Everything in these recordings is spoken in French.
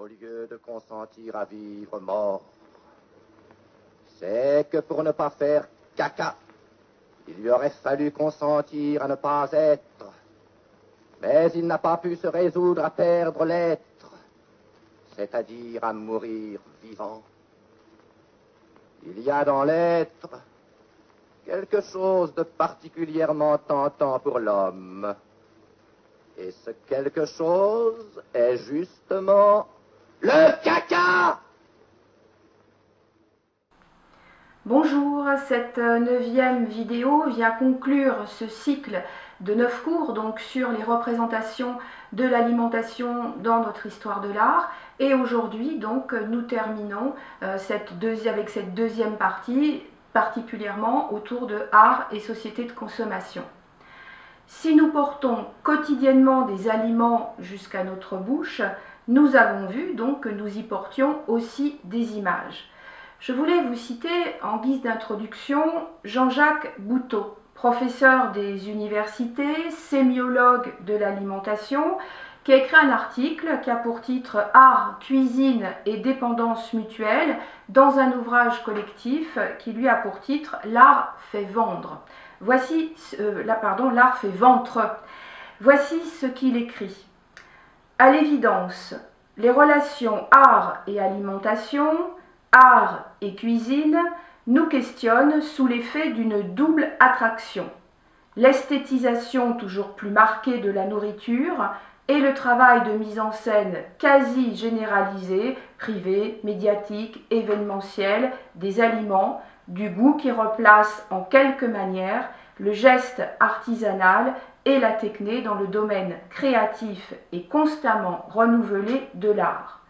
au lieu de consentir à vivre mort. C'est que pour ne pas faire caca, il lui aurait fallu consentir à ne pas être. Mais il n'a pas pu se résoudre à perdre l'être, c'est-à-dire à mourir vivant. Il y a dans l'être quelque chose de particulièrement tentant pour l'homme. Et ce quelque chose est justement le caca Bonjour, cette neuvième vidéo vient conclure ce cycle de neuf cours donc sur les représentations de l'alimentation dans notre histoire de l'art. Et aujourd'hui donc nous terminons euh, cette avec cette deuxième partie particulièrement autour de art et société de consommation. Si nous portons quotidiennement des aliments jusqu'à notre bouche, nous avons vu donc que nous y portions aussi des images. Je voulais vous citer en guise d'introduction Jean-Jacques Bouteau, professeur des universités, sémiologue de l'alimentation, qui a écrit un article qui a pour titre Art, cuisine et dépendance mutuelle dans un ouvrage collectif qui lui a pour titre L'art fait vendre. Voici, euh, pardon, l'art fait ventre. Voici ce qu'il écrit. À l'évidence, les relations art et alimentation, art et cuisine nous questionnent sous l'effet d'une double attraction. L'esthétisation toujours plus marquée de la nourriture et le travail de mise en scène quasi généralisé, privé, médiatique, événementiel, des aliments, du goût qui replace en quelque manière le geste artisanal et la techné dans le domaine créatif et constamment renouvelé de l'art.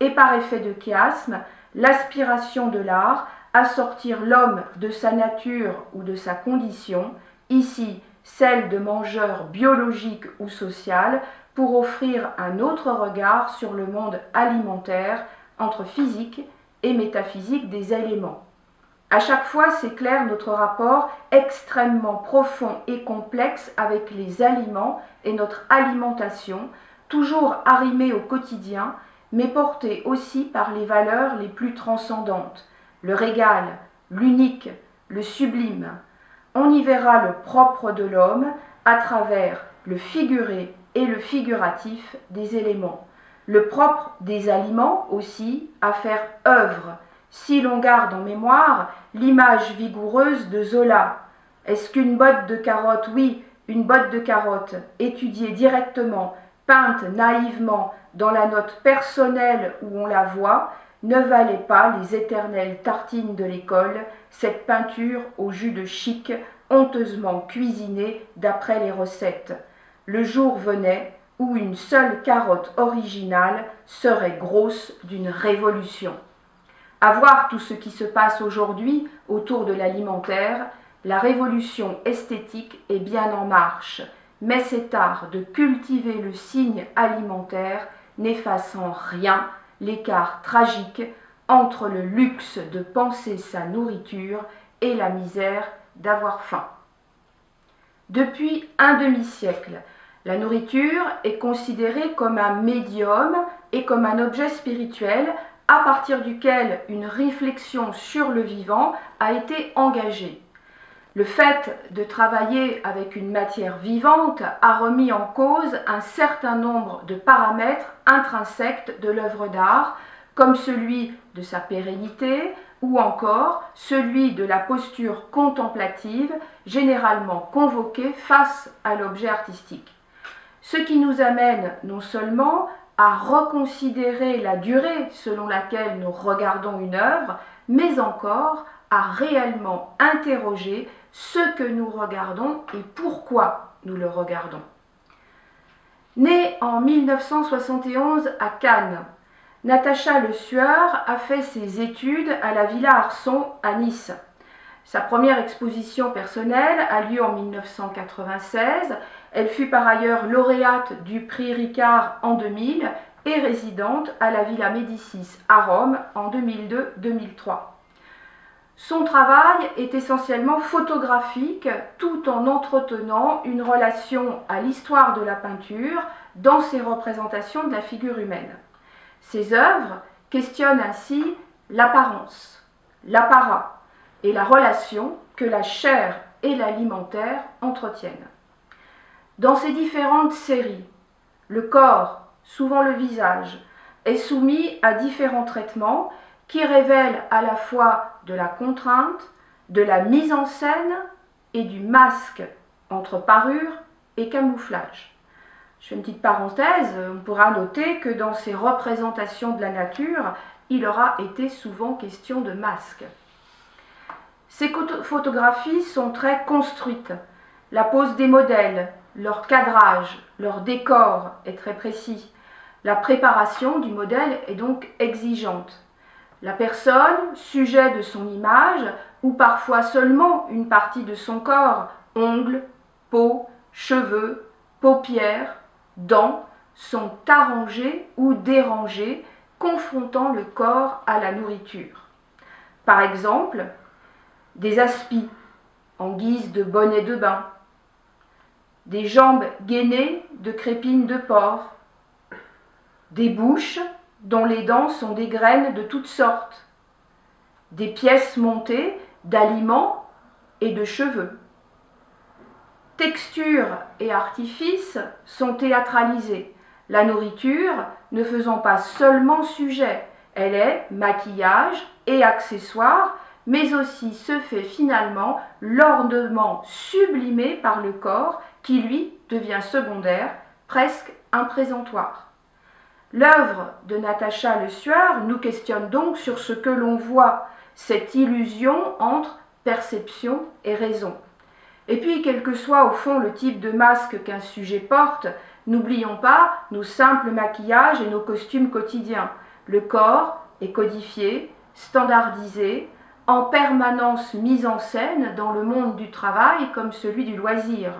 Et par effet de chiasme, l'aspiration de l'art à sortir l'homme de sa nature ou de sa condition, ici celle de mangeur biologique ou social, pour offrir un autre regard sur le monde alimentaire entre physique et métaphysique des éléments. À chaque fois s'éclaire notre rapport extrêmement profond et complexe avec les aliments et notre alimentation, toujours arrimée au quotidien, mais portée aussi par les valeurs les plus transcendantes, le régal, l'unique, le sublime. On y verra le propre de l'homme à travers le figuré et le figuratif des éléments. Le propre des aliments aussi à faire œuvre, si l'on garde en mémoire l'image vigoureuse de Zola. Est-ce qu'une botte de carottes, oui, une botte de carottes, étudiée directement, peinte naïvement dans la note personnelle où on la voit, ne valait pas les éternelles tartines de l'école, cette peinture au jus de chic, honteusement cuisinée d'après les recettes le jour venait où une seule carotte originale serait grosse d'une révolution. À voir tout ce qui se passe aujourd'hui autour de l'alimentaire, la révolution esthétique est bien en marche, mais cet art de cultiver le signe alimentaire n'efface en rien l'écart tragique entre le luxe de penser sa nourriture et la misère d'avoir faim. Depuis un demi-siècle, la nourriture est considérée comme un médium et comme un objet spirituel à partir duquel une réflexion sur le vivant a été engagée. Le fait de travailler avec une matière vivante a remis en cause un certain nombre de paramètres intrinsèques de l'œuvre d'art, comme celui de sa pérennité ou encore celui de la posture contemplative généralement convoquée face à l'objet artistique. Ce qui nous amène non seulement à reconsidérer la durée selon laquelle nous regardons une œuvre, mais encore à réellement interroger ce que nous regardons et pourquoi nous le regardons. Née en 1971 à Cannes, Natacha Le Sueur a fait ses études à la Villa Arson à Nice. Sa première exposition personnelle a lieu en 1996 elle fut par ailleurs lauréate du prix Ricard en 2000 et résidente à la Villa Médicis à Rome en 2002-2003. Son travail est essentiellement photographique tout en entretenant une relation à l'histoire de la peinture dans ses représentations de la figure humaine. Ses œuvres questionnent ainsi l'apparence, l'apparat et la relation que la chair et l'alimentaire entretiennent. Dans ces différentes séries, le corps, souvent le visage, est soumis à différents traitements qui révèlent à la fois de la contrainte, de la mise en scène et du masque entre parure et camouflage. Je fais une petite parenthèse, on pourra noter que dans ces représentations de la nature, il aura été souvent question de masque. Ces photographies sont très construites. La pose des modèles, leur cadrage, leur décor est très précis. La préparation du modèle est donc exigeante. La personne, sujet de son image, ou parfois seulement une partie de son corps, ongles, peau, cheveux, paupières, dents, sont arrangés ou dérangés, confrontant le corps à la nourriture. Par exemple, des aspis en guise de bonnet de bain, des jambes gainées de crépines de porc, des bouches dont les dents sont des graines de toutes sortes, des pièces montées d'aliments et de cheveux. Texture et artifices sont théâtralisés, la nourriture ne faisant pas seulement sujet, elle est maquillage et accessoire, mais aussi se fait finalement l'ornement sublimé par le corps qui lui devient secondaire, presque un présentoir. L'œuvre de Natacha Le Sueur nous questionne donc sur ce que l'on voit, cette illusion entre perception et raison. Et puis, quel que soit au fond le type de masque qu'un sujet porte, n'oublions pas nos simples maquillages et nos costumes quotidiens. Le corps est codifié, standardisé, en permanence mis en scène dans le monde du travail comme celui du loisir.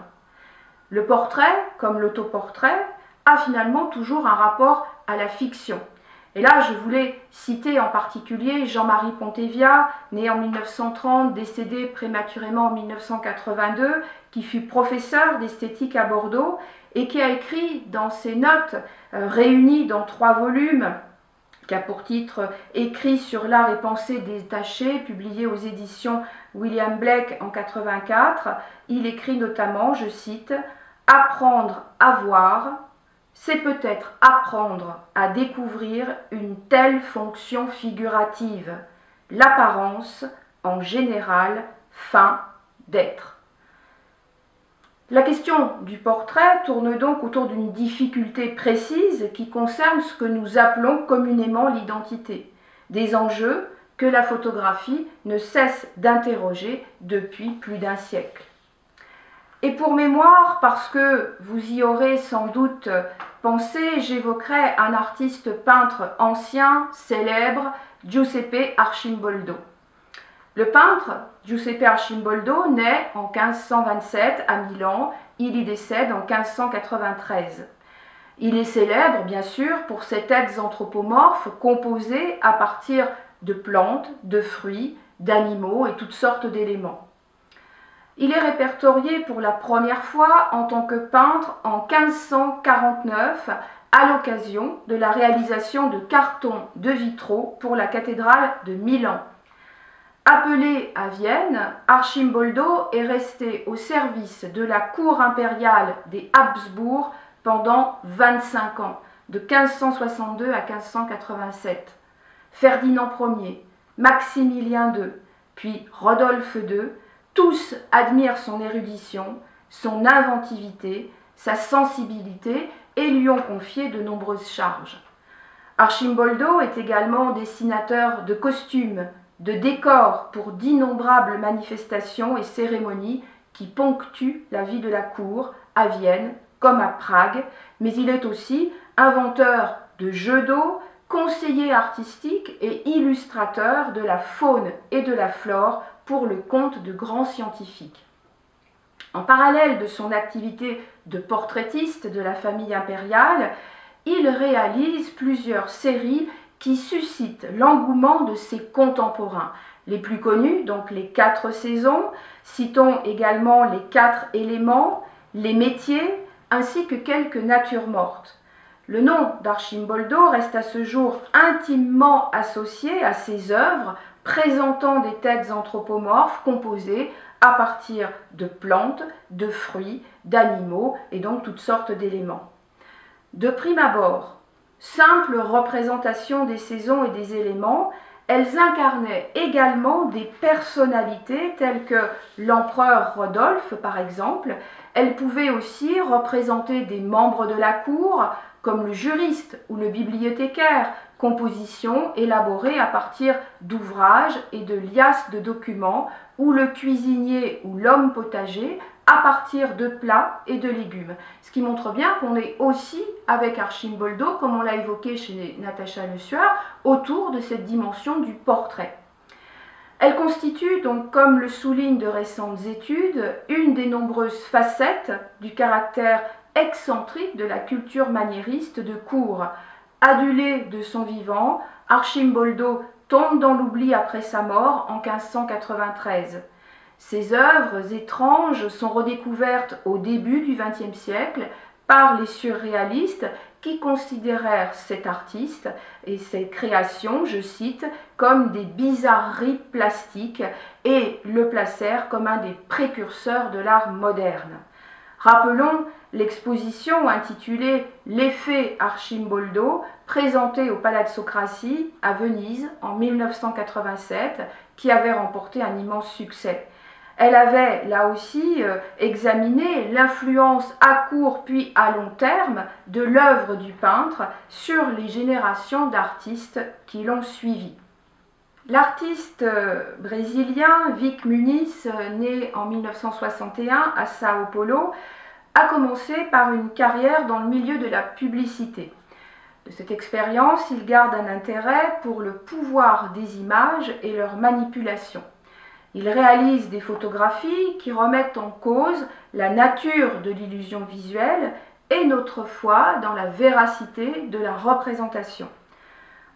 Le portrait, comme l'autoportrait, a finalement toujours un rapport à la fiction. Et là, je voulais citer en particulier Jean-Marie Pontevia, né en 1930, décédé prématurément en 1982, qui fut professeur d'esthétique à Bordeaux et qui a écrit dans ses notes euh, réunies dans trois volumes qui a pour titre Écrit sur l'art et pensée détachée, publié aux éditions William Blake en 84. Il écrit notamment, je cite, Apprendre à voir, c'est peut-être apprendre à découvrir une telle fonction figurative, l'apparence en général fin d'être. La question du portrait tourne donc autour d'une difficulté précise qui concerne ce que nous appelons communément l'identité, des enjeux que la photographie ne cesse d'interroger depuis plus d'un siècle. Et pour mémoire, parce que vous y aurez sans doute pensé, j'évoquerai un artiste peintre ancien, célèbre, Giuseppe Arcimboldo. Le peintre Giuseppe Arcimboldo naît en 1527 à Milan, il y décède en 1593. Il est célèbre, bien sûr, pour ses têtes anthropomorphes composées à partir de plantes, de fruits, d'animaux et toutes sortes d'éléments. Il est répertorié pour la première fois en tant que peintre en 1549 à l'occasion de la réalisation de cartons de vitraux pour la cathédrale de Milan. Appelé à Vienne, Archimboldo est resté au service de la cour impériale des Habsbourg pendant 25 ans, de 1562 à 1587. Ferdinand Ier, Maximilien II, puis Rodolphe II, tous admirent son érudition, son inventivité, sa sensibilité et lui ont confié de nombreuses charges. Archimboldo est également dessinateur de costumes, de décors pour d'innombrables manifestations et cérémonies qui ponctuent la vie de la cour à Vienne comme à Prague, mais il est aussi inventeur de jeux d'eau, conseiller artistique et illustrateur de la faune et de la flore pour le compte de grands scientifiques. En parallèle de son activité de portraitiste de la famille impériale, il réalise plusieurs séries qui suscite l'engouement de ses contemporains. Les plus connus, donc les quatre saisons, citons également les quatre éléments, les métiers, ainsi que quelques natures mortes. Le nom d'Archimboldo reste à ce jour intimement associé à ses œuvres présentant des têtes anthropomorphes composées à partir de plantes, de fruits, d'animaux et donc toutes sortes d'éléments. De prime abord, simple représentation des saisons et des éléments, elles incarnaient également des personnalités telles que l'empereur Rodolphe par exemple. Elles pouvaient aussi représenter des membres de la cour, comme le juriste ou le bibliothécaire, composition élaborée à partir d'ouvrages et de liasses de documents, ou le cuisinier ou l'homme potager à partir de plats et de légumes. Ce qui montre bien qu'on est aussi avec Archimboldo, comme on l'a évoqué chez Natacha Le Sueur, autour de cette dimension du portrait. Elle constitue donc, comme le soulignent de récentes études, une des nombreuses facettes du caractère excentrique de la culture maniériste de cour. Adulé de son vivant, Archimboldo tombe dans l'oubli après sa mort en 1593. Ses œuvres étranges sont redécouvertes au début du XXe siècle par les surréalistes qui considérèrent cet artiste et ses créations, je cite, comme des bizarreries plastiques et le placèrent comme un des précurseurs de l'art moderne. Rappelons l'exposition intitulée L'effet Archimboldo, présentée au Palazzo Crassi à Venise en 1987, qui avait remporté un immense succès. Elle avait là aussi euh, examiné l'influence à court puis à long terme de l'œuvre du peintre sur les générations d'artistes qui l'ont suivi. L'artiste euh, brésilien Vic Muniz, euh, né en 1961 à Sao Paulo, a commencé par une carrière dans le milieu de la publicité. De cette expérience, il garde un intérêt pour le pouvoir des images et leur manipulation. Il réalise des photographies qui remettent en cause la nature de l'illusion visuelle et notre foi dans la véracité de la représentation.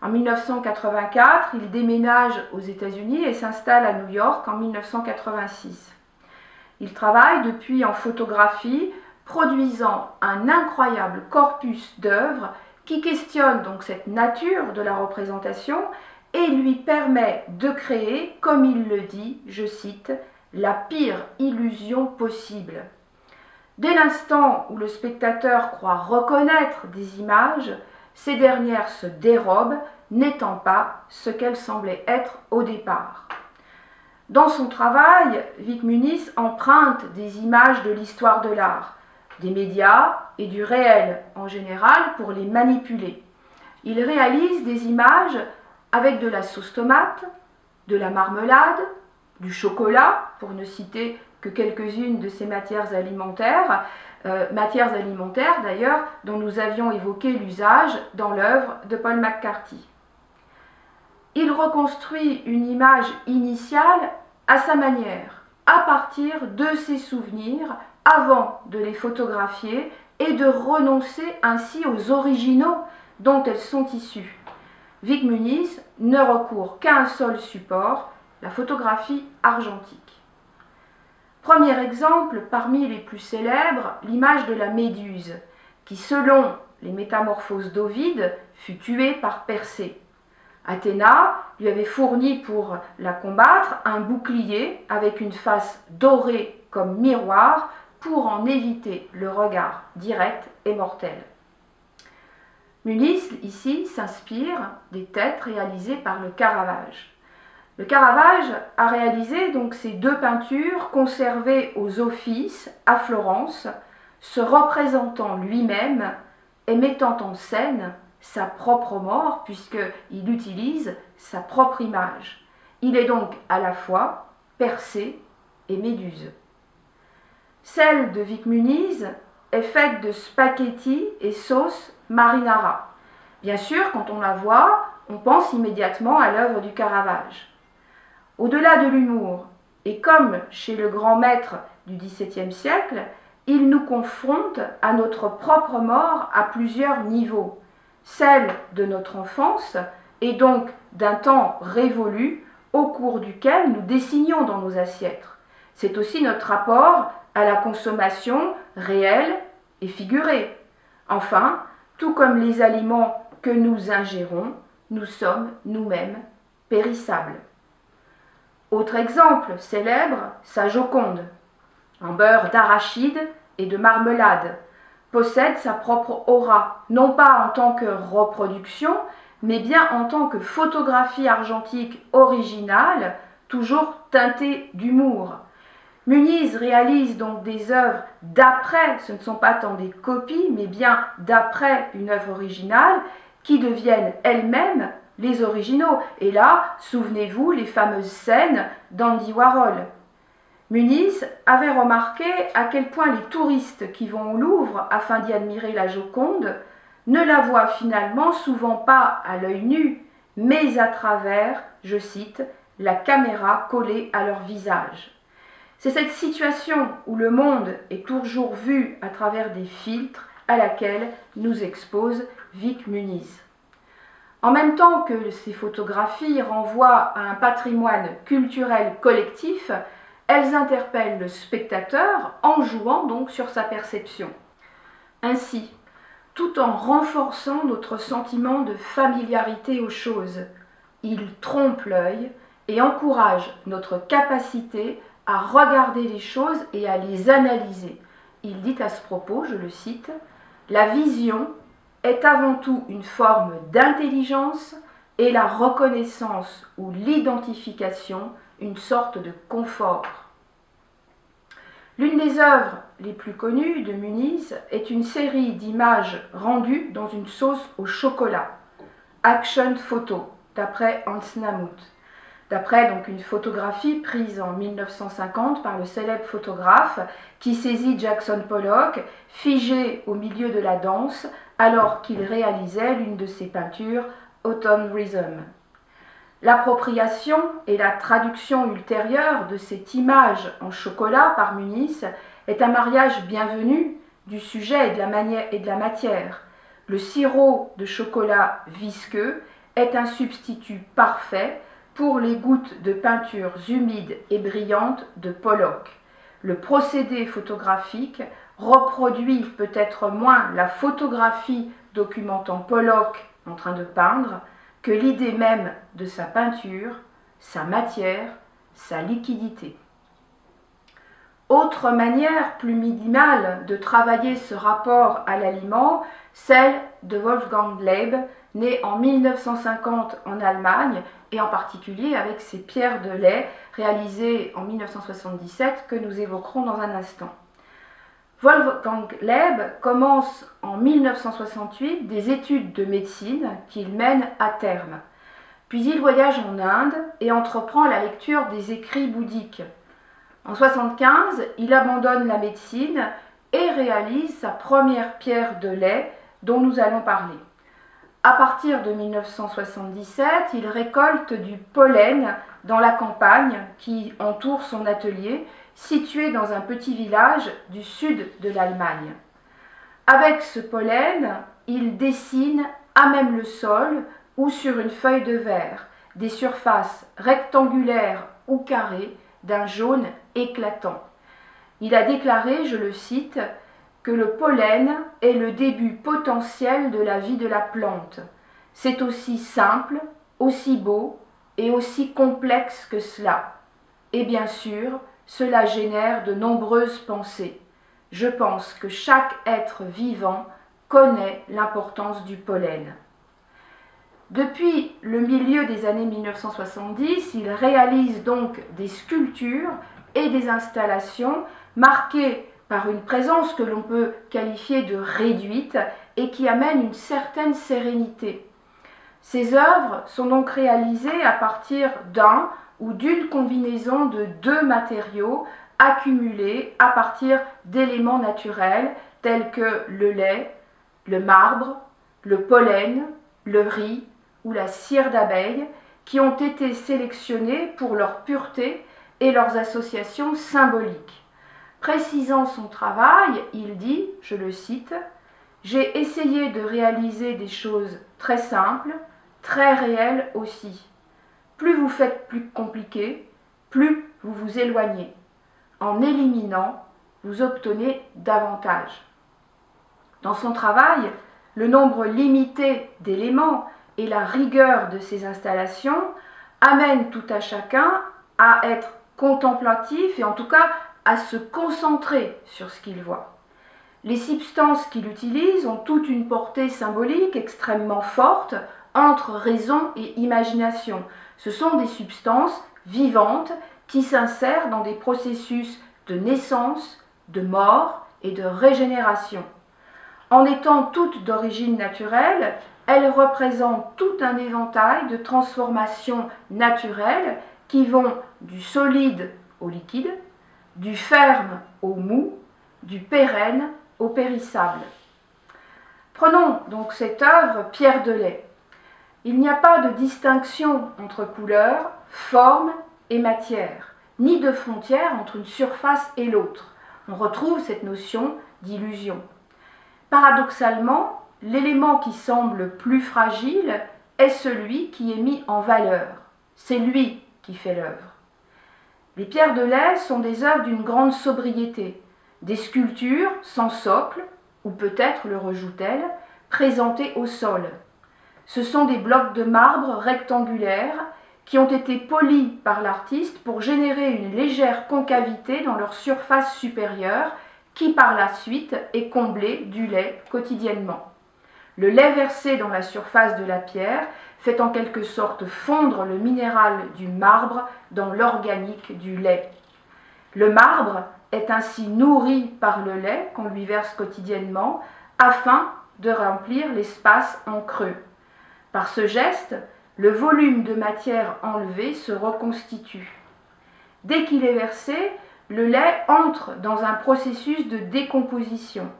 En 1984, il déménage aux États-Unis et s'installe à New York en 1986. Il travaille depuis en photographie, produisant un incroyable corpus d'œuvres qui questionne donc cette nature de la représentation et lui permet de créer, comme il le dit, je cite, la pire illusion possible. Dès l'instant où le spectateur croit reconnaître des images, ces dernières se dérobent, n'étant pas ce qu'elles semblaient être au départ. Dans son travail, Vic Muniz emprunte des images de l'histoire de l'art, des médias et du réel en général pour les manipuler. Il réalise des images avec de la sauce tomate, de la marmelade, du chocolat, pour ne citer que quelques-unes de ces matières alimentaires, euh, matières alimentaires d'ailleurs dont nous avions évoqué l'usage dans l'œuvre de Paul McCarthy. Il reconstruit une image initiale à sa manière, à partir de ses souvenirs, avant de les photographier et de renoncer ainsi aux originaux dont elles sont issues. Vic Muniz ne recourt qu'à un seul support, la photographie argentique. Premier exemple, parmi les plus célèbres, l'image de la Méduse, qui selon les métamorphoses d'Ovide fut tuée par Persée. Athéna lui avait fourni pour la combattre un bouclier avec une face dorée comme miroir pour en éviter le regard direct et mortel. Muniz, ici, s'inspire des têtes réalisées par le Caravage. Le Caravage a réalisé donc ces deux peintures conservées aux offices à Florence, se représentant lui-même et mettant en scène sa propre mort, puisqu'il utilise sa propre image. Il est donc à la fois Persée et Méduse. Celle de Vic Muniz est faite de spaghetti et sauce marinara. Bien sûr, quand on la voit, on pense immédiatement à l'œuvre du Caravage. Au-delà de l'humour, et comme chez le grand maître du XVIIe siècle, il nous confronte à notre propre mort à plusieurs niveaux. Celle de notre enfance, et donc d'un temps révolu au cours duquel nous dessinions dans nos assiettes. C'est aussi notre rapport à la consommation réelle et figurée. Enfin, tout comme les aliments que nous ingérons, nous sommes nous-mêmes périssables. Autre exemple célèbre, sa Joconde, en beurre d'arachide et de marmelade, possède sa propre aura, non pas en tant que reproduction, mais bien en tant que photographie argentique originale, toujours teintée d'humour. Muniz réalise donc des œuvres d'après, ce ne sont pas tant des copies, mais bien d'après une œuvre originale, qui deviennent elles-mêmes les originaux. Et là, souvenez-vous les fameuses scènes d'Andy Warhol. Muniz avait remarqué à quel point les touristes qui vont au Louvre afin d'y admirer la Joconde ne la voient finalement souvent pas à l'œil nu, mais à travers, je cite, la caméra collée à leur visage. C'est cette situation où le monde est toujours vu à travers des filtres à laquelle nous expose Vic Muniz. En même temps que ces photographies renvoient à un patrimoine culturel collectif, elles interpellent le spectateur en jouant donc sur sa perception. Ainsi, tout en renforçant notre sentiment de familiarité aux choses, il trompe l'œil et encourage notre capacité à regarder les choses et à les analyser. Il dit à ce propos, je le cite, La vision est avant tout une forme d'intelligence et la reconnaissance ou l'identification une sorte de confort. L'une des œuvres les plus connues de Muniz est une série d'images rendues dans une sauce au chocolat, Action Photo, d'après Hans Namuth. D'après une photographie prise en 1950 par le célèbre photographe qui saisit Jackson Pollock figé au milieu de la danse alors qu'il réalisait l'une de ses peintures Autumn Rhythm. L'appropriation et la traduction ultérieure de cette image en chocolat par Muniz est un mariage bienvenu du sujet et de la matière. Le sirop de chocolat visqueux est un substitut parfait pour les gouttes de peintures humides et brillantes de Pollock. Le procédé photographique reproduit peut-être moins la photographie documentant Pollock en train de peindre que l'idée même de sa peinture, sa matière, sa liquidité. Autre manière plus minimale de travailler ce rapport à l'aliment, celle de Wolfgang Leib, né en 1950 en Allemagne et en particulier avec ses pierres de lait réalisées en 1977 que nous évoquerons dans un instant. Wolfgang Leib commence en 1968 des études de médecine qu'il mène à terme. Puis il voyage en Inde et entreprend la lecture des écrits bouddhiques. En 1975, il abandonne la médecine et réalise sa première pierre de lait dont nous allons parler. À partir de 1977, il récolte du pollen dans la campagne qui entoure son atelier situé dans un petit village du sud de l'Allemagne. Avec ce pollen, il dessine à même le sol ou sur une feuille de verre des surfaces rectangulaires ou carrées d'un jaune éclatant. Il a déclaré, je le cite, que le pollen est le début potentiel de la vie de la plante. C'est aussi simple, aussi beau et aussi complexe que cela. Et bien sûr, cela génère de nombreuses pensées. Je pense que chaque être vivant connaît l'importance du pollen. Depuis le milieu des années 1970, il réalise donc des sculptures et des installations marquées par une présence que l'on peut qualifier de réduite et qui amène une certaine sérénité. Ces œuvres sont donc réalisées à partir d'un ou d'une combinaison de deux matériaux accumulés à partir d'éléments naturels tels que le lait, le marbre, le pollen, le riz ou la cire d'abeille qui ont été sélectionnés pour leur pureté et leurs associations symboliques. Précisant son travail, il dit, je le cite, J'ai essayé de réaliser des choses très simples, très réelles aussi. Plus vous faites plus compliqué, plus vous vous éloignez. En éliminant, vous obtenez davantage. Dans son travail, le nombre limité d'éléments et la rigueur de ces installations amènent tout à chacun à être contemplatif et en tout cas à se concentrer sur ce qu'il voit. Les substances qu'il utilise ont toute une portée symbolique extrêmement forte entre raison et imagination. Ce sont des substances vivantes qui s'insèrent dans des processus de naissance, de mort et de régénération. En étant toutes d'origine naturelle, elles représentent tout un éventail de transformations naturelles qui vont du solide au liquide, du ferme au mou, du pérenne au périssable. Prenons donc cette œuvre Pierre de lait. Il n'y a pas de distinction entre couleur, forme et matière, ni de frontière entre une surface et l'autre. On retrouve cette notion d'illusion. Paradoxalement, l'élément qui semble plus fragile est celui qui est mis en valeur. C'est lui qui fait l'œuvre. Les pierres de lait sont des œuvres d'une grande sobriété, des sculptures sans socle, ou peut-être le rejoue-t-elle, présentées au sol. Ce sont des blocs de marbre rectangulaires qui ont été polis par l'artiste pour générer une légère concavité dans leur surface supérieure qui par la suite est comblée du lait quotidiennement. Le lait versé dans la surface de la pierre fait en quelque sorte fondre le minéral du marbre dans l'organique du lait. Le marbre est ainsi nourri par le lait qu'on lui verse quotidiennement afin de remplir l'espace en creux. Par ce geste, le volume de matière enlevé se reconstitue. Dès qu'il est versé, le lait entre dans un processus de décomposition.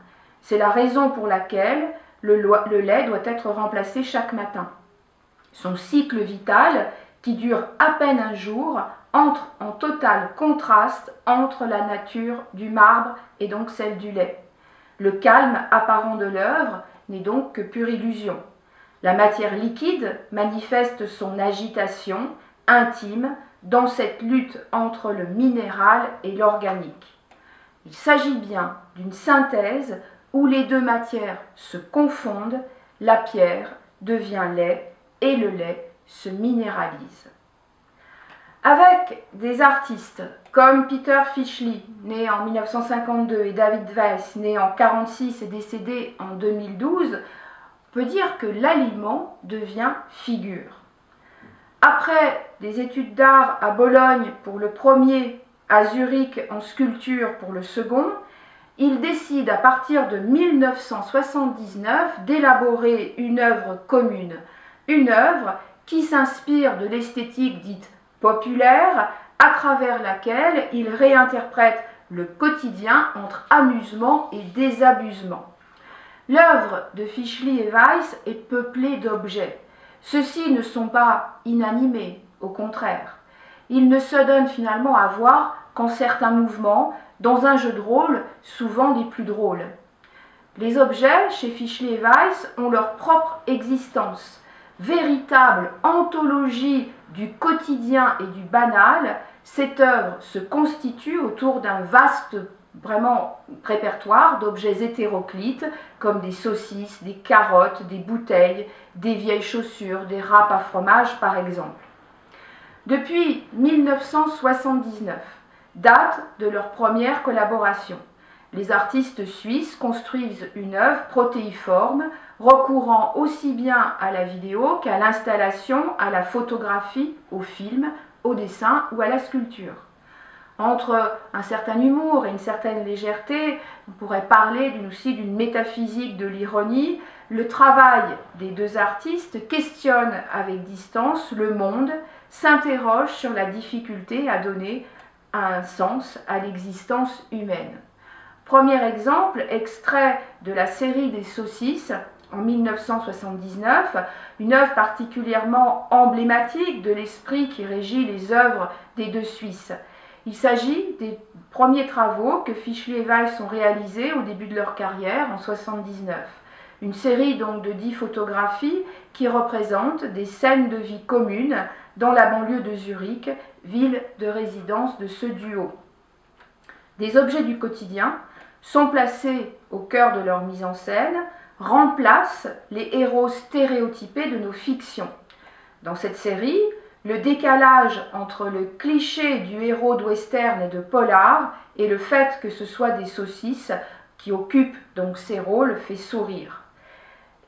C'est la raison pour laquelle le, lait doit être remplacé chaque matin. Son cycle vital, qui dure à peine un jour, entre en total contraste entre la nature du marbre et donc celle du lait. Le calme apparent de l'œuvre n'est donc que pure illusion. La matière liquide manifeste son agitation intime dans cette lutte entre le minéral et l'organique. Il s'agit bien d'une synthèse où les deux matières se confondent, la pierre devient lait et le lait se minéralise. Avec des artistes comme Peter Fischli, né en 1952, et David Weiss, né en 1946 et décédé en 2012, on peut dire que l'aliment devient figure. Après des études d'art à Bologne pour le premier, à Zurich en sculpture pour le second, il décide à partir de 1979 d'élaborer une œuvre commune, une œuvre qui s'inspire de l'esthétique dite populaire, à travers laquelle il réinterprète le quotidien entre amusement et désabusement. L'œuvre de Fischli et Weiss est peuplée d'objets. Ceux-ci ne sont pas inanimés, au contraire. Ils ne se donnent finalement à voir qu'en certains mouvements, dans un jeu de rôle, souvent des plus drôles. Les objets, chez Fischli et Weiss, ont leur propre existence. Véritable anthologie du quotidien et du banal, cette œuvre se constitue autour d'un vaste vraiment répertoire d'objets hétéroclites comme des saucisses, des carottes, des bouteilles, des vieilles chaussures, des râpes à fromage par exemple. Depuis 1979, date de leur première collaboration. Les artistes suisses construisent une œuvre protéiforme, recourant aussi bien à la vidéo qu'à l'installation, à la photographie, au film, au dessin ou à la sculpture. Entre un certain humour et une certaine légèreté, on pourrait parler aussi d'une métaphysique de l'ironie. Le travail des deux artistes questionne avec distance le monde, s'interroge sur la difficulté à donner un sens à l'existence humaine. Premier exemple, extrait de la série des saucisses en 1979, une œuvre particulièrement emblématique de l'esprit qui régit les œuvres des deux Suisses. Il s'agit des premiers travaux que Fischli et Weiss ont réalisés au début de leur carrière en 1979. Une série donc de dix photographies qui représentent des scènes de vie communes dans la banlieue de Zurich, ville de résidence de ce duo. Des objets du quotidien sont placés au cœur de leur mise en scène, remplace les héros stéréotypés de nos fictions. Dans cette série, le décalage entre le cliché du héros de western et de polar et le fait que ce soit des saucisses qui occupent donc ces rôles fait sourire.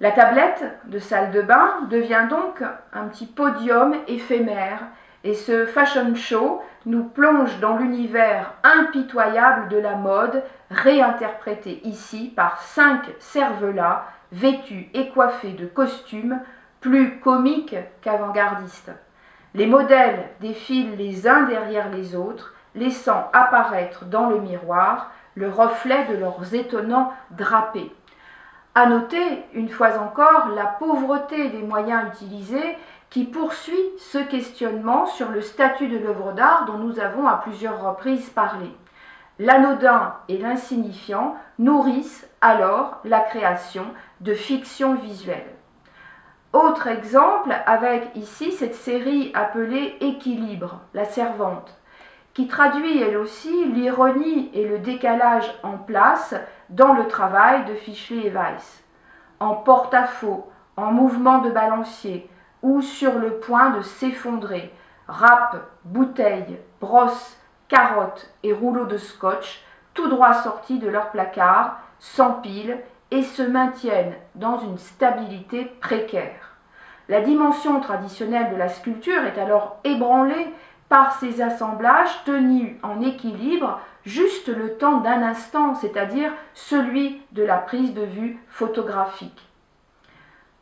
La tablette de salle de bain devient donc un petit podium éphémère et ce fashion show nous plonge dans l'univers impitoyable de la mode, réinterprété ici par cinq cervelas vêtus et coiffés de costumes plus comiques qu'avant-gardistes. Les modèles défilent les uns derrière les autres, laissant apparaître dans le miroir le reflet de leurs étonnants drapés. À noter, une fois encore, la pauvreté des moyens utilisés qui poursuit ce questionnement sur le statut de l'œuvre d'art dont nous avons à plusieurs reprises parlé. L'anodin et l'insignifiant nourrissent alors la création de fictions visuelles. Autre exemple avec ici cette série appelée Équilibre, la servante, qui traduit elle aussi l'ironie et le décalage en place dans le travail de Fischli et Weiss. En porte-à-faux, en mouvement de balancier, ou sur le point de s'effondrer. Râpes, bouteilles, brosses, carottes et rouleaux de scotch, tout droit sortis de leur placard, s'empilent et se maintiennent dans une stabilité précaire. La dimension traditionnelle de la sculpture est alors ébranlée par ces assemblages tenus en équilibre juste le temps d'un instant, c'est-à-dire celui de la prise de vue photographique.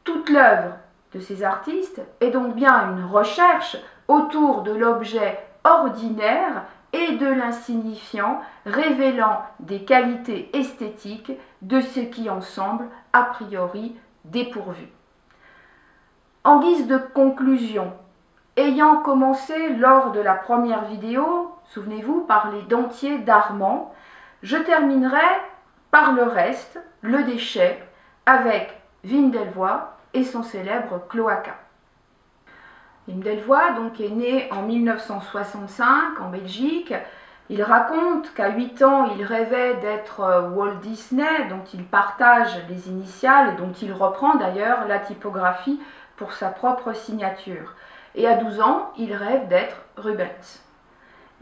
Toute l'œuvre de ces artistes est donc bien une recherche autour de l'objet ordinaire et de l'insignifiant, révélant des qualités esthétiques de ce qui en semble a priori dépourvu. En guise de conclusion, ayant commencé lors de la première vidéo, souvenez-vous, par les dentiers d'Armand, je terminerai par le reste, le déchet, avec Vindelvoie et son célèbre cloaca. Delvoye donc est né en 1965 en Belgique. Il raconte qu'à 8 ans, il rêvait d'être euh, Walt Disney, dont il partage les initiales et dont il reprend d'ailleurs la typographie pour sa propre signature. Et à 12 ans, il rêve d'être Rubens.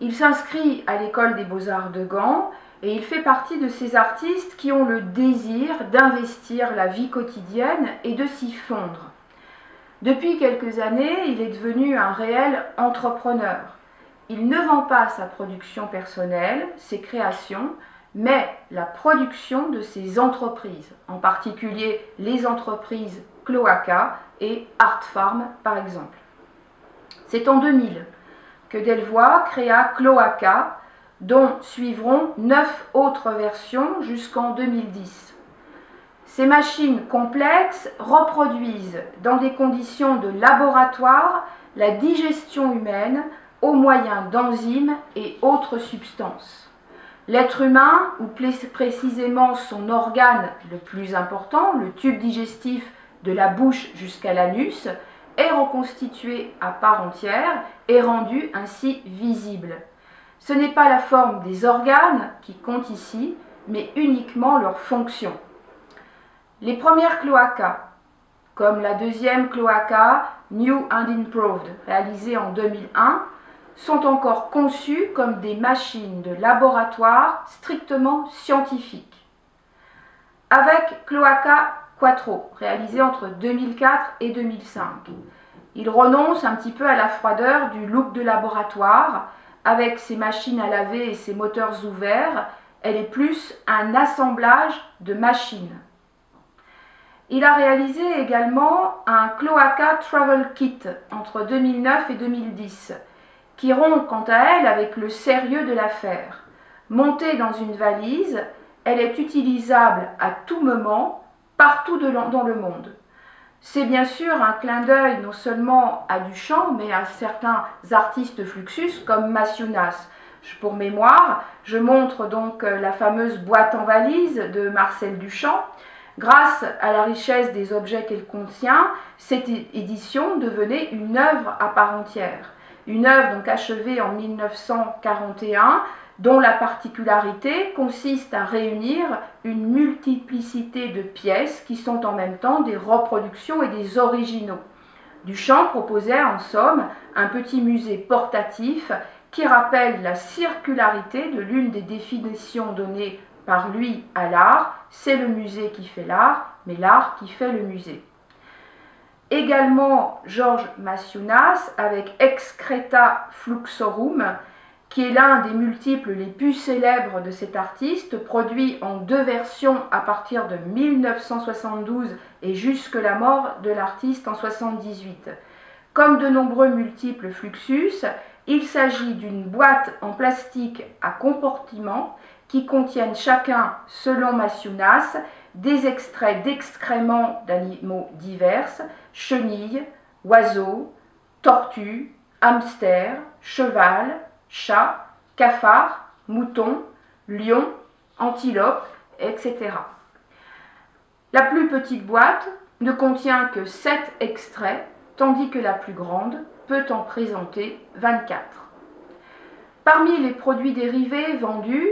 Il s'inscrit à l'école des beaux-arts de Gand et il fait partie de ces artistes qui ont le désir d'investir la vie quotidienne et de s'y fondre. Depuis quelques années, il est devenu un réel entrepreneur. Il ne vend pas sa production personnelle, ses créations, mais la production de ses entreprises, en particulier les entreprises Cloaca et Art Farm par exemple. C'est en 2000 que Delvoye créa Cloaca, dont suivront neuf autres versions jusqu'en 2010. Ces machines complexes reproduisent dans des conditions de laboratoire la digestion humaine au moyen d'enzymes et autres substances. L'être humain, ou précisément son organe le plus important, le tube digestif de la bouche jusqu'à l'anus, est reconstitué à part entière et rendu ainsi visible. Ce n'est pas la forme des organes qui compte ici, mais uniquement leur fonction. Les premières cloacas, comme la deuxième cloaca New and Improved, réalisée en 2001, sont encore conçues comme des machines de laboratoire strictement scientifiques. Avec Cloaca Quattro, réalisé entre 2004 et 2005, il renonce un petit peu à la froideur du look de laboratoire avec ses machines à laver et ses moteurs ouverts, elle est plus un assemblage de machines. Il a réalisé également un Cloaca Travel Kit entre 2009 et 2010, qui rompt quant à elle avec le sérieux de l'affaire. Montée dans une valise, elle est utilisable à tout moment, partout dans le monde. C'est bien sûr un clin d'œil non seulement à Duchamp, mais à certains artistes Fluxus comme Massiunas. Pour mémoire, je montre donc euh, la fameuse boîte en valise de Marcel Duchamp. Grâce à la richesse des objets qu'elle contient, cette édition devenait une œuvre à part entière. Une œuvre donc achevée en 1941 dont la particularité consiste à réunir une multiplicité de pièces qui sont en même temps des reproductions et des originaux. Duchamp proposait en somme un petit musée portatif qui rappelle la circularité de l'une des définitions données par lui à l'art. C'est le musée qui fait l'art, mais l'art qui fait le musée. Également Georges Massiunas avec Excreta Fluxorum, qui est l'un des multiples les plus célèbres de cet artiste, produit en deux versions à partir de 1972 et jusque la mort de l'artiste en 1978. Comme de nombreux multiples Fluxus, il s'agit d'une boîte en plastique à comportement qui contiennent chacun, selon Massiunas, des extraits d'excréments d'animaux divers, chenilles, oiseaux, tortues, hamsters, cheval, chat, cafard, mouton, lion, antilope, etc. La plus petite boîte ne contient que 7 extraits, tandis que la plus grande peut en présenter 24. Parmi les produits dérivés vendus,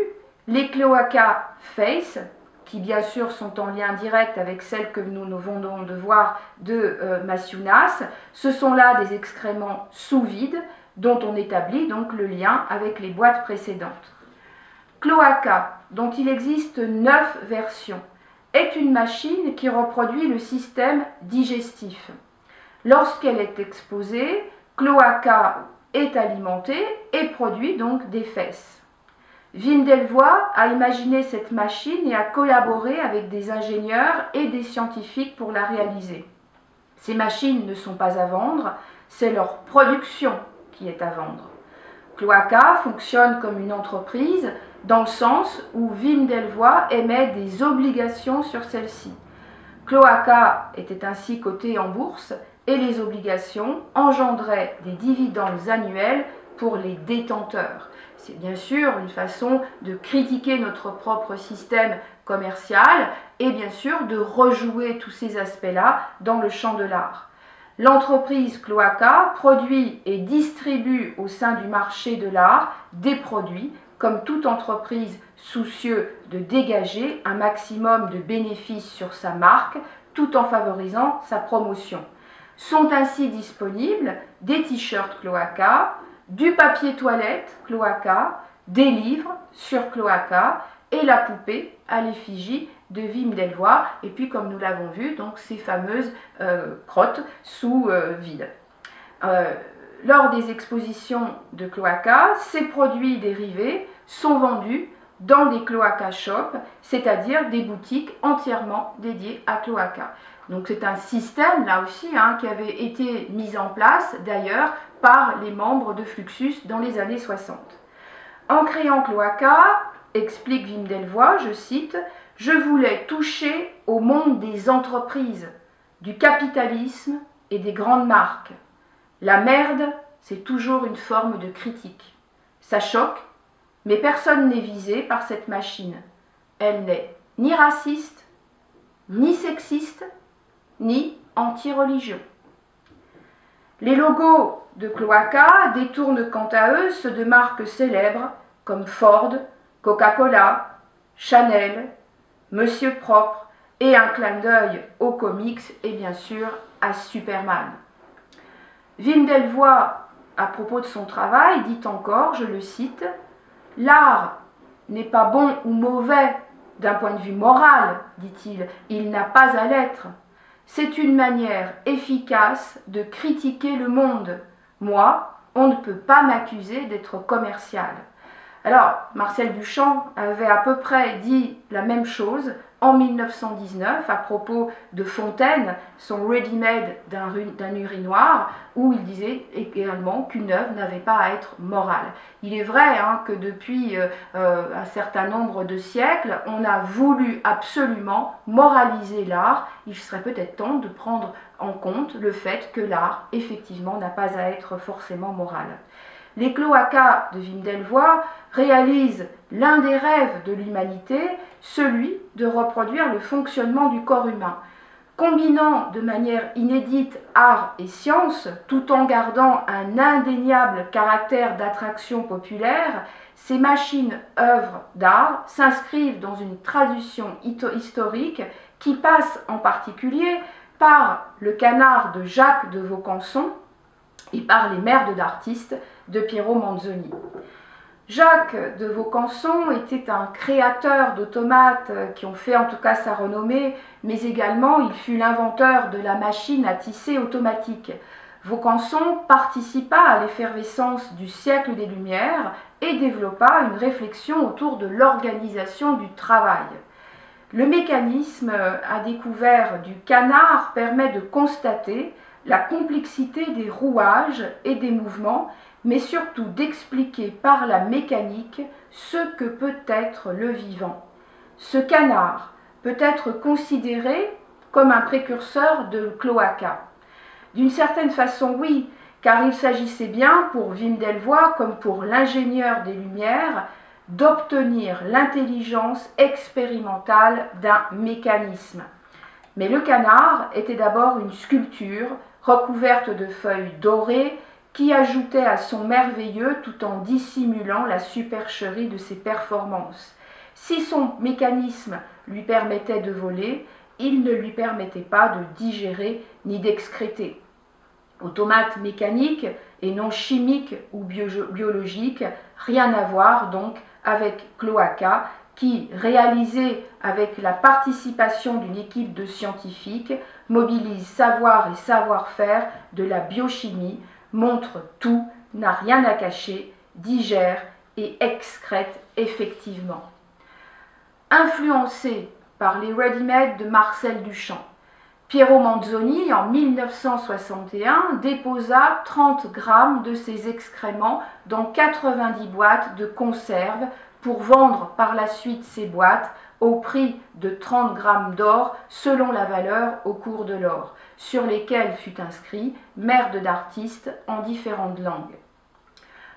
les cloacas Face, qui bien sûr sont en lien direct avec celles que nous, nous venons de voir de euh, ce sont là des excréments sous vide dont on établit donc le lien avec les boîtes précédentes. Cloaca, dont il existe neuf versions, est une machine qui reproduit le système digestif. Lorsqu'elle est exposée, cloaca est alimentée et produit donc des fesses. Wim Delvoye a imaginé cette machine et a collaboré avec des ingénieurs et des scientifiques pour la réaliser. Ces machines ne sont pas à vendre, c'est leur production est à vendre. Cloaca fonctionne comme une entreprise dans le sens où Wim Delvoye émet des obligations sur celle-ci. Cloaca était ainsi coté en bourse et les obligations engendraient des dividendes annuels pour les détenteurs. C'est bien sûr une façon de critiquer notre propre système commercial et bien sûr de rejouer tous ces aspects-là dans le champ de l'art. L'entreprise Cloaca produit et distribue au sein du marché de l'art des produits, comme toute entreprise soucieuse de dégager un maximum de bénéfices sur sa marque, tout en favorisant sa promotion. Sont ainsi disponibles des t-shirts Cloaca, du papier toilette Cloaca, des livres sur Cloaca et la poupée à l'effigie de Wim Delvoye, et puis comme nous l'avons vu, donc ces fameuses euh, crottes sous euh, vide. Euh, lors des expositions de cloaca, ces produits dérivés sont vendus dans des cloaca shops, c'est-à-dire des boutiques entièrement dédiées à cloaca. Donc c'est un système là aussi hein, qui avait été mis en place d'ailleurs par les membres de Fluxus dans les années 60. En créant Cloaca, explique Wim Delvoye, je cite, je voulais toucher au monde des entreprises, du capitalisme et des grandes marques. La merde, c'est toujours une forme de critique. Ça choque, mais personne n'est visé par cette machine. Elle n'est ni raciste, ni sexiste, ni anti-religion. Les logos de Cloaca détournent quant à eux ceux de marques célèbres comme Ford, Coca-Cola, Chanel, Monsieur Propre et un clin d'œil aux comics et bien sûr à Superman. Wim Delvoye, à propos de son travail, dit encore, je le cite, L'art n'est pas bon ou mauvais d'un point de vue moral, dit-il, il n'a pas à l'être. C'est une manière efficace de critiquer le monde. Moi, on ne peut pas m'accuser d'être commercial. Alors, Marcel Duchamp avait à peu près dit la même chose en 1919 à propos de Fontaine, son ready-made d'un urinoir, où il disait également qu'une œuvre n'avait pas à être morale. Il est vrai hein, que depuis euh, euh, un certain nombre de siècles, on a voulu absolument moraliser l'art. Il serait peut-être temps de prendre en compte le fait que l'art, effectivement, n'a pas à être forcément moral. Les cloacas de Wim Delvoye réalisent l'un des rêves de l'humanité, celui de reproduire le fonctionnement du corps humain. Combinant de manière inédite art et science, tout en gardant un indéniable caractère d'attraction populaire, ces machines œuvres d'art s'inscrivent dans une tradition historique qui passe en particulier par le canard de Jacques de Vaucanson et par les merdes d'artistes de Piero Manzoni. Jacques de Vaucanson était un créateur d'automates qui ont fait en tout cas sa renommée, mais également il fut l'inventeur de la machine à tisser automatique. Vaucanson participa à l'effervescence du siècle des Lumières et développa une réflexion autour de l'organisation du travail. Le mécanisme à découvert du canard permet de constater la complexité des rouages et des mouvements mais surtout d'expliquer par la mécanique ce que peut être le vivant. Ce canard peut être considéré comme un précurseur de cloaca. D'une certaine façon, oui, car il s'agissait bien pour Wim Delvoye comme pour l'ingénieur des Lumières d'obtenir l'intelligence expérimentale d'un mécanisme. Mais le canard était d'abord une sculpture recouverte de feuilles dorées qui ajoutait à son merveilleux tout en dissimulant la supercherie de ses performances. Si son mécanisme lui permettait de voler, il ne lui permettait pas de digérer ni d'excréter. Automate mécanique et non chimique ou biologique, rien à voir donc avec Cloaca, qui, réalisé avec la participation d'une équipe de scientifiques, mobilise savoir et savoir-faire de la biochimie, montre tout, n'a rien à cacher, digère et excrète effectivement. Influencé par les ready-made de Marcel Duchamp, Piero Manzoni, en 1961, déposa 30 grammes de ses excréments dans 90 boîtes de conserve pour vendre par la suite ces boîtes au prix de 30 grammes d'or selon la valeur au cours de l'or, sur lesquels fut inscrit merde d'artiste en différentes langues.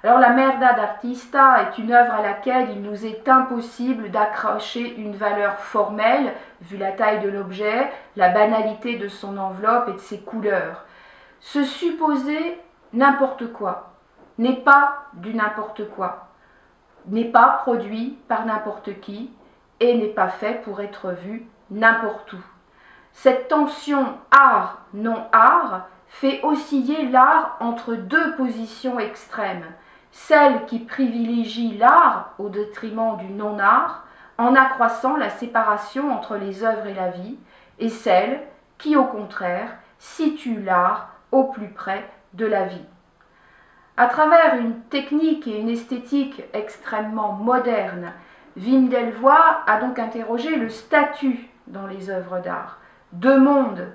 Alors la merda d'artista est une œuvre à laquelle il nous est impossible d'accrocher une valeur formelle, vu la taille de l'objet, la banalité de son enveloppe et de ses couleurs. Se supposer n'importe quoi n'est pas du n'importe quoi, n'est pas produit par n'importe qui, et n'est pas fait pour être vu n'importe où. Cette tension art-non-art fait osciller l'art entre deux positions extrêmes, celle qui privilégie l'art au détriment du non-art, en accroissant la séparation entre les œuvres et la vie, et celle qui, au contraire, situe l'art au plus près de la vie. À travers une technique et une esthétique extrêmement modernes Wim Delvoye a donc interrogé le statut dans les œuvres d'art. Deux mondes,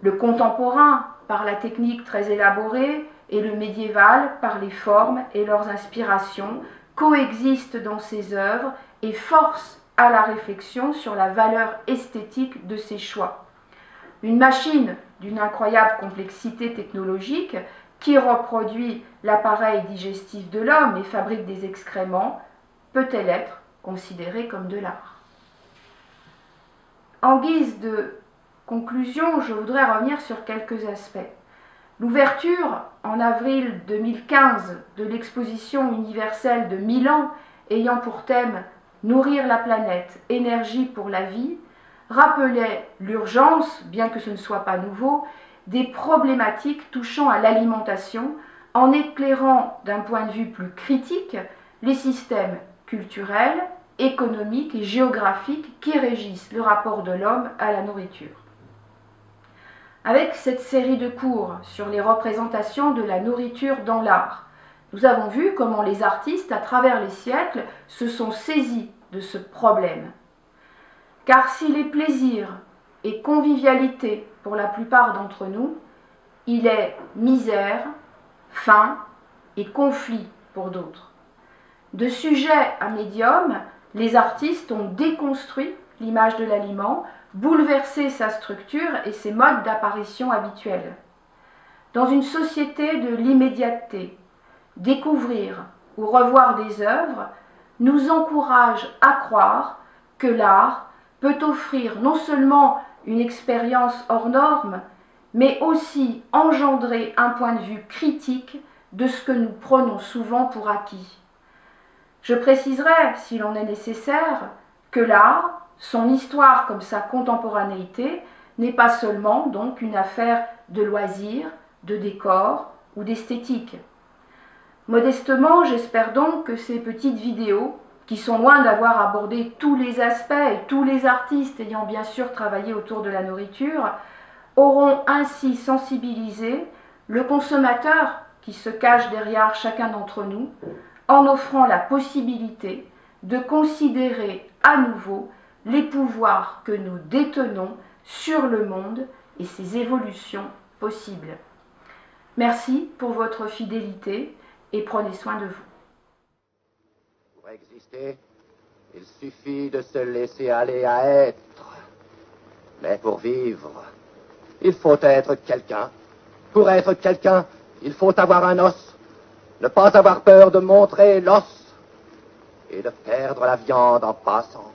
le contemporain par la technique très élaborée et le médiéval par les formes et leurs inspirations, coexistent dans ses œuvres et forcent à la réflexion sur la valeur esthétique de ses choix. Une machine d'une incroyable complexité technologique qui reproduit l'appareil digestif de l'homme et fabrique des excréments, peut-elle être considéré comme de l'art? En guise de conclusion, je voudrais revenir sur quelques aspects. L'ouverture en avril 2015 de l'exposition universelle de Milan ayant pour thème Nourrir la planète, énergie pour la vie, rappelait l'urgence, bien que ce ne soit pas nouveau, des problématiques touchant à l'alimentation en éclairant d'un point de vue plus critique les systèmes culturels, économiques et géographiques qui régissent le rapport de l'homme à la nourriture. Avec cette série de cours sur les représentations de la nourriture dans l'art, nous avons vu comment les artistes, à travers les siècles, se sont saisis de ce problème. Car si les plaisirs et convivialité pour la plupart d'entre nous, il est misère, faim et conflit pour d'autres. De sujet à médium, les artistes ont déconstruit l'image de l'aliment, bouleversé sa structure et ses modes d'apparition habituels. Dans une société de l'immédiateté, découvrir ou revoir des œuvres nous encourage à croire que l'art peut offrir non seulement une expérience hors norme, mais aussi engendrer un point de vue critique de ce que nous prenons souvent pour acquis. Je préciserai, s'il en est nécessaire, que l'art, son histoire comme sa contemporanéité, n'est pas seulement donc une affaire de loisirs, de décor ou d'esthétique. Modestement, j'espère donc que ces petites vidéos, qui sont loin d'avoir abordé tous les aspects et tous les artistes ayant bien sûr travaillé autour de la nourriture, auront ainsi sensibilisé le consommateur qui se cache derrière chacun d'entre nous en offrant la possibilité de considérer à nouveau les pouvoirs que nous détenons sur le monde et ses évolutions possibles. Merci pour votre fidélité et prenez soin de vous. Pour exister, il suffit de se laisser aller à être. Mais pour vivre, il faut être quelqu'un. Pour être quelqu'un, il faut avoir un os, ne pas avoir peur de montrer l'os et de perdre la viande en passant.